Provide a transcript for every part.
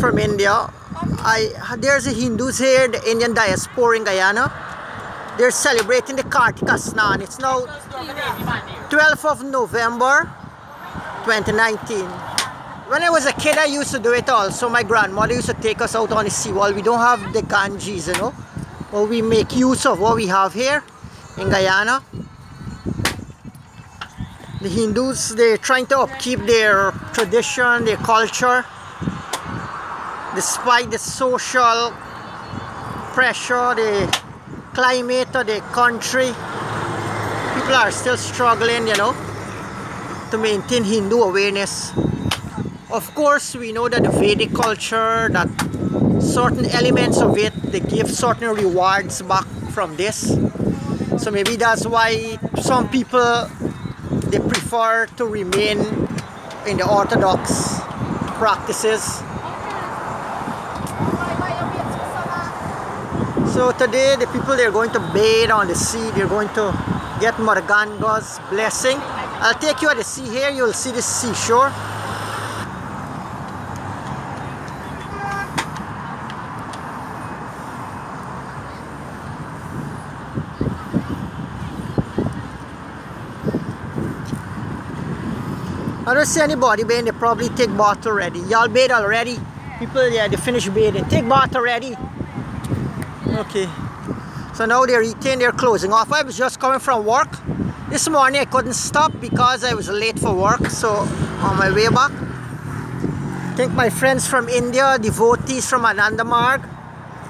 from India. I there's a Hindus here, the Indian diaspora in Guyana. They're celebrating the Kartika Snan. It's now 12th of November 2019. When I was a kid, I used to do it also. My grandmother used to take us out on the seawall. We don't have the Ganges, you know. But we make use of what we have here in Guyana. The Hindus, they're trying to upkeep their tradition, their culture despite the social pressure, the climate of the country, people are still struggling, you know, to maintain Hindu awareness. Of course, we know that the Vedic culture, that certain elements of it, they give certain rewards back from this. So maybe that's why some people, they prefer to remain in the orthodox practices So today the people they're going to bathe on the sea, they're going to get Mother Ganga's blessing. I'll take you at the sea here, you'll see the seashore. I don't see anybody bathing, they probably take bath already. Y'all bathe already? People, yeah, they finished bathing. Take bath already. Okay. So now they're eating, they're closing off. I was just coming from work. This morning I couldn't stop because I was late for work. So on my way back. I think my friends from India, devotees from Ananda Marg,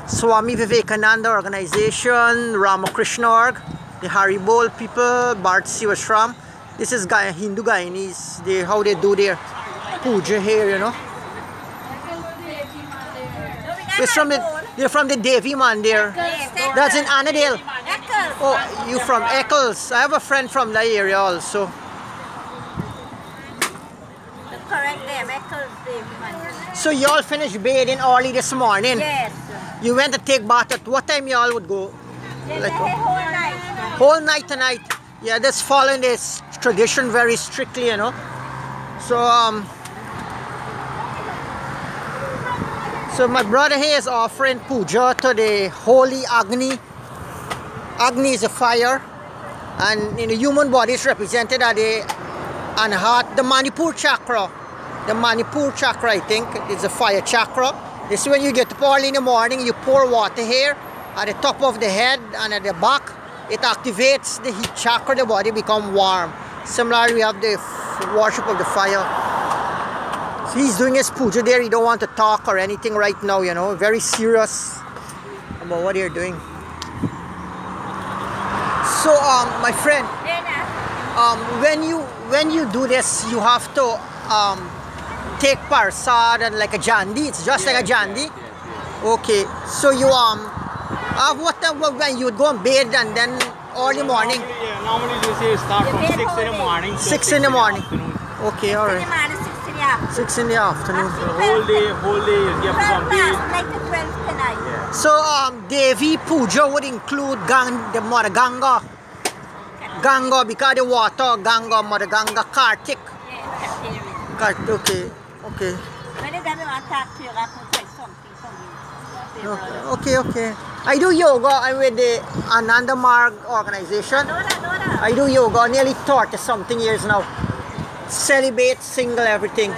Swami Vivekananda organization, Ramakrishna org, the Haribol people, Bharat Sevashram. This is Guy, Hindu Guyanese, they, how they do their puja here, you know. It's from the they're from the Devi Mandir. That's in Annandale. Oh, you from Eccles. I have a friend from that area also. The correct name, Eccles Devi Mandir. So y'all finished bathing early this morning? Yes. You went to take bath at what time y'all would go? Like, whole night. whole night tonight. Yeah, that's following this tradition very strictly, you know. So um So my brother here is offering puja to the holy Agni. Agni is a fire and in the human body is represented at the Anhat, the Manipur chakra. The Manipur chakra I think is a fire chakra. This is when you get up early in the morning, you pour water here at the top of the head and at the back. It activates the heat chakra, the body become warm. Similarly, we have the worship of the fire. So he's doing his puja there. He don't want to talk or anything right now, you know. Very serious about what you're doing. So, um, my friend, uh, um, when you when you do this, you have to um, take parsad and like a jandi. It's just like a jandi. Okay. So you um, uh, what time when you would go and bathe and then early morning, Normally, yeah, normally you say start You from 6 in the morning. till six in the morning. afternoon. Okay, all the right. Six in the afternoon. The whole day, whole day you have to 12 complete. like the 12 tonight. Yeah. So um, Devi puja would include Gang, the Mother Ganga, Ganga because the water, Ganga, Mother Ganga, Kartik. Yes, Kart, okay, okay. When they want to talk to you, I can say something from you. Okay, okay, okay. I do yoga. I'm with the Ananda Marg organization. Dora, Dora. I do yoga nearly 30 something years now. Celibate, single, everything.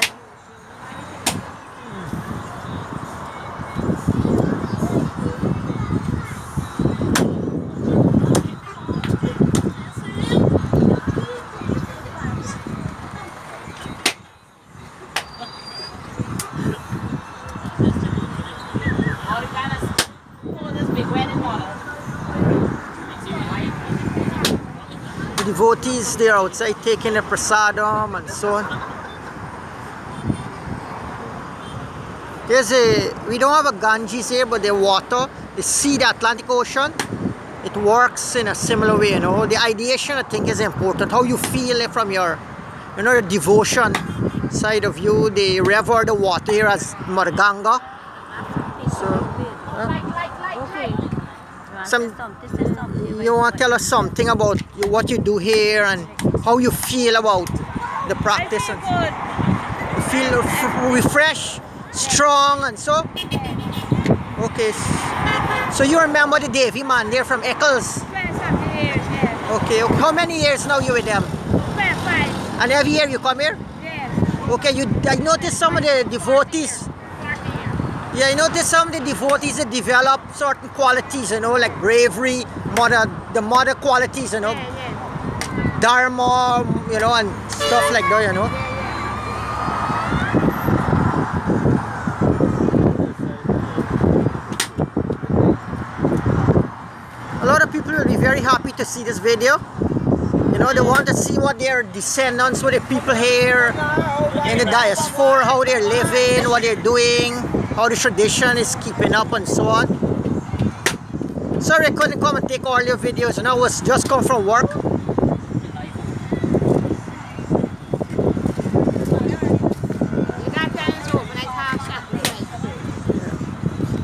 Devotees, they're outside taking the prasadam and so on. There's a, we don't have a Ganges here, but the water, the sea, the Atlantic Ocean, it works in a similar way, you know. The ideation, I think, is important. How you feel it from your, you know, devotion side of you. They revere the water here as Mother Ganga. So, uh, Some- Some, this is something. you want to tell us something about what you do here and how you feel about the practice and you feel ref- refreshed strong and so. Okay. So you remember the Devi Mandir from Eccles? Twelve something years, yes. Okay. okay. How many years now you with them? And every year you come here? yes. Okay. You I noticed some of the devotees. Yeah, I noticed some of the devotees that develop certain qualities, you know, like bravery, mother, the mother qualities, you know, Yeah, yes. dharma, you know, and stuff like that, you know. Yeah, yeah. A lot of people will be very happy to see this video. You know, they want to see what their descendants, what the people here in the diaspora, how they're living, what they're doing, how the tradition is keeping up and so on. Sorry I couldn't come and take all your videos and I was just come from work.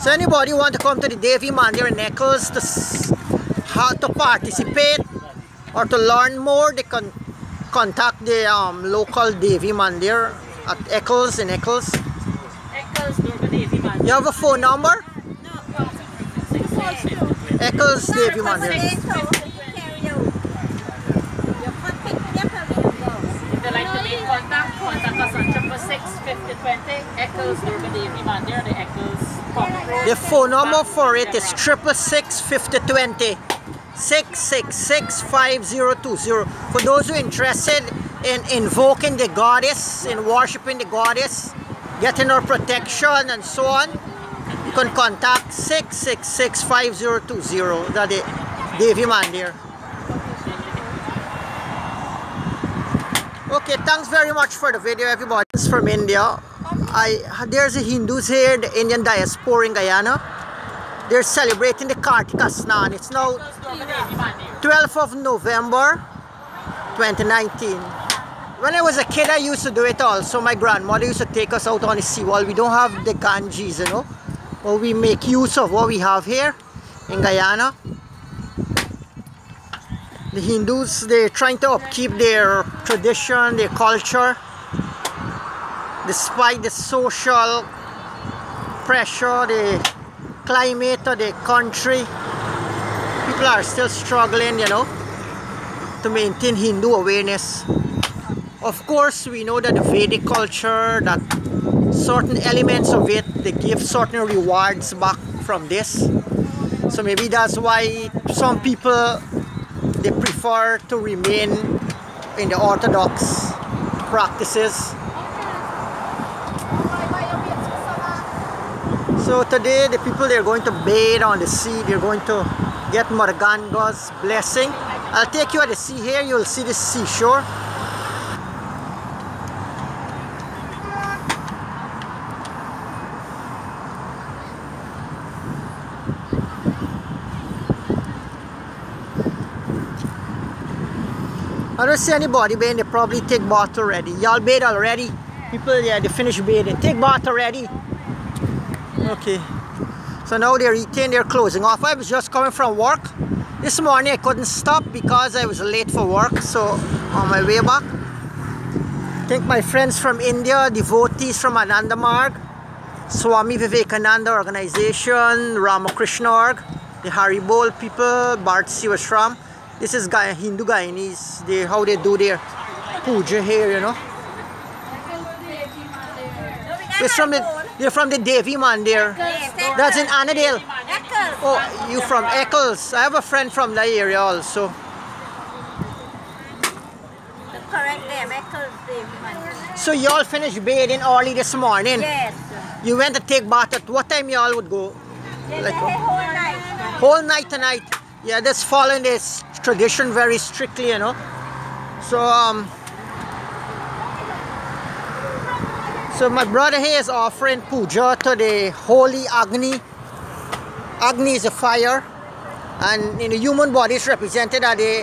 So anybody want to come to the Devi Mandir in Eccles to how to participate or to learn more, they can contact the um, local Devi Mandir at Eccles in Eccles. You have a phone number? Eccles Devi Mandir. If they like to make contact, contact us on triple six fifty twenty. Eccles, Durga Devi man. They're the Eccles. The phone number for it is triple six fifty twenty six six six five zero two zero. For those who are interested in invoking the goddess, in worshiping the goddess, getting our protection and so on, you can contact six six six five zero two zero. That is Devi Mandir. Okay, thanks very much for the video, everybody. Is from India. I there's a Hindus here, the Indian diaspora in Guyana. They're celebrating the Kartika Snan. It's now 12th of November 2019. When I was a kid, I used to do it also. My grandmother used to take us out on the seawall. We don't have the Ganges, you know. But we make use of what we have here in Guyana. The Hindus, they're trying to upkeep their tradition, their culture, despite the social pressure, the climate of the country. People are still struggling, you know, to maintain Hindu awareness. Of course, we know that the Vedic culture, that certain elements of it, they give certain rewards back from this. So maybe that's why some people they prefer to remain in the orthodox practices. So today the people they're going to bathe on the sea, they're going to get Marganga's blessing. I'll take you at the sea here, you'll see the seashore. I don't see anybody bathing, they probably take bath already. Y'all bathe already? People, yeah, they finish bathing. Take bath already. Okay. So now they're eating, they're closing off. I was just coming from work. This morning I couldn't stop because I was late for work. So on my way back, I think my friends from India, devotees from Ananda Marg, Swami Vivekananda organization, Ramakrishna org, the Haribol people, Bharat Sevashram. This is Ga- Hindu Guyanese, they, how they do their puja here, you know. They're from the, they're from the Devi Mandir. That's in Annandale. Eccles. Oh, you from Eccles. I have a friend from that area also. The correct name, Eccles Devi man. So y'all finished bathing early this morning. Yes. You went to take bath at what time y'all would go? Like- whole night. Whole night tonight. Yeah, that's following this tradition very strictly, you know. So um So my brother here is offering puja to the holy Agni. Agni is a fire and in the human body is represented at the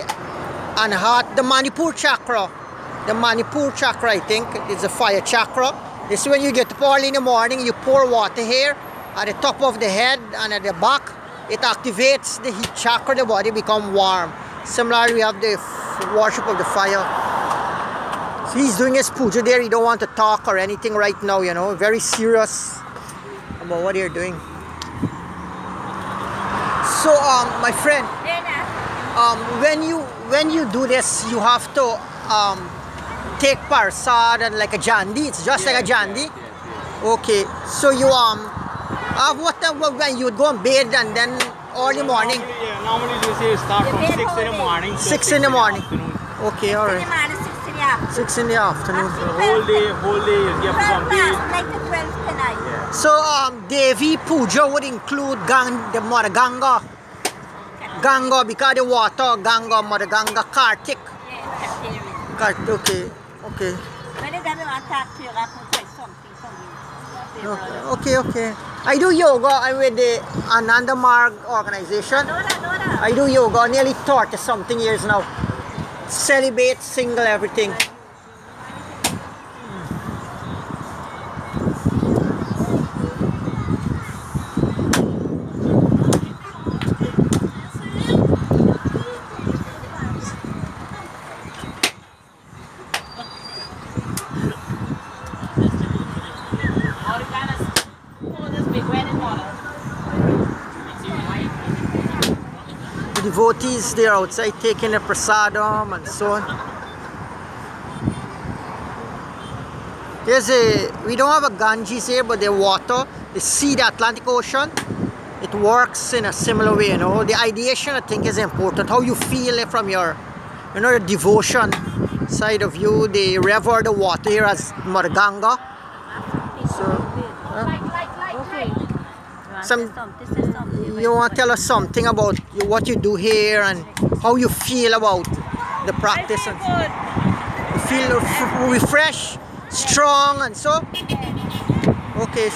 and heart the Manipur chakra. The Manipur chakra I think is a fire chakra. This is when you get up early in the morning, you pour water here at the top of the head and at the back. It activates the heat chakra, the body become warm. Similarly, we have the worship of the fire. So he's doing his puja there. He don't want to talk or anything right now, you know. Very serious about what they're doing. So, um, my friend, um, when you when you do this, you have to um, take parsad and like a jandi. It's just like a jandi. Okay, so you um, have what the, when you go and bathe and then early morning, Normally, yeah, normally you say start from 6 in the morning. six in the morning. Okay, all right, six in the afternoon. The whole day, whole day you get from bathe. like the 12 tonight. So um, Devi Puja would include Gang, the Mother Ganga, Ganga because the water, Ganga, Mother Ganga, Kartik. Yeah, Captain. Kart, okay, okay, When they got me on top to I can try something from you. okay, okay. I do yoga. I'm with the Ananda Marg organization. Nora, Nora. I do yoga nearly 30 something years now. Celibate, single, everything. All the kind of oh, this big wedding model. The devotees, they're outside taking the prasadam and so on. There's a, we don't have a Ganges here, but the water, the sea, the Atlantic Ocean, it works in a similar way, you know. The ideation, I think, is important. How you feel it from your, you know, the devotion side of you. They revere the water here as Mother Ganga. So, Like, like, like, Okay. like. Some- This is something. you want to tell us something about what you do here and how you feel about the practice you feel ref- refreshed strong and so? Okay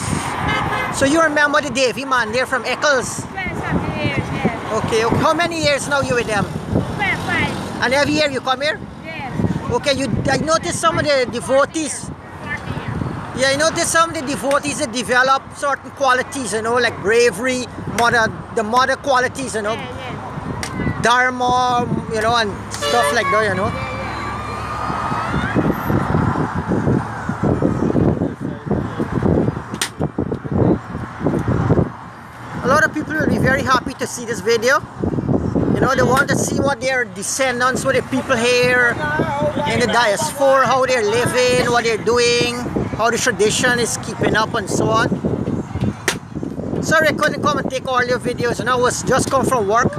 so you remember the Devi Mandir from Eccles? Okay, okay. How many years now you with them? And every year you come here? Okay you I noticed some of the devotees yeah I noticed some of the devotees that develop certain qualities you know like bravery mother the mother qualities you know. Dharma you know and stuff like that you know. A lot of people will be very happy to see this video. You know they want to see what their descendants what the people here in the diaspora how they're living what they're doing how the tradition is keeping up and so on sorry I couldn't come and take all your videos and I was just come from work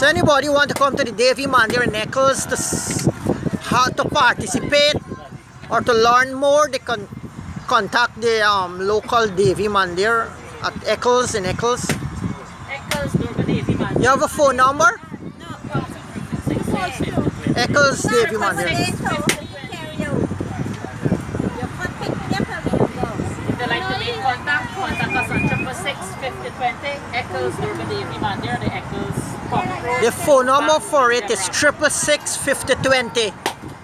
So anybody want to come to the Devi Mandir in Eccles to how to participate or to learn more, they can contact the um, local Devi Mandir at Eccles in Eccles. Eccles. You have a phone number? Eccles Devi Mandir. If like to make contact, contact us on triple six fifty twenty. Eccles, Durga Devi man. They're the Eccles. The phone number for it is triple six fifty twenty.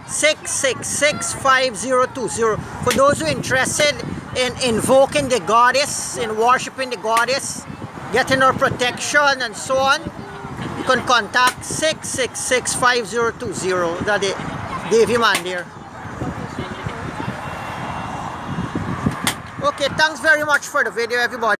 6665020 for those who are interested in invoking the goddess in worshiping the goddess getting our protection and so on you can contact 6665020 that is Devi Mandir okay thanks very much for the video everybody